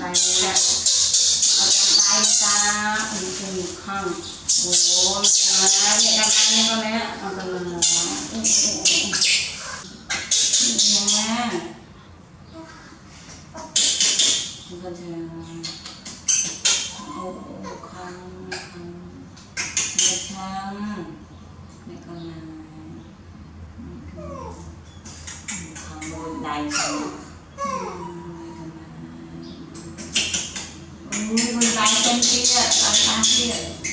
ปแล้วเอาทำใบนะจ๊ะอันนี้จะอยู่ข้างโอ้ยนะเนี่ยทำใบนี่ก็แล้วเอาไปเลยนะนี่นะมันก็จะโอ้ข้างข้างไม่ทำไม่ก็มาข้างบนใด 厉害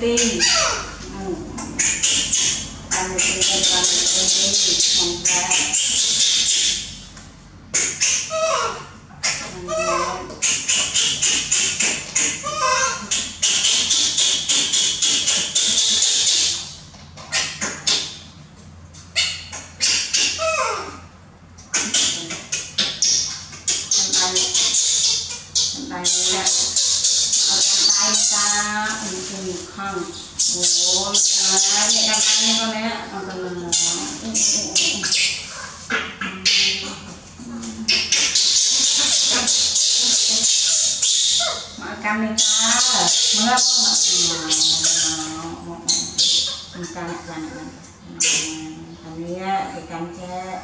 tem Kami ya, ikan cek.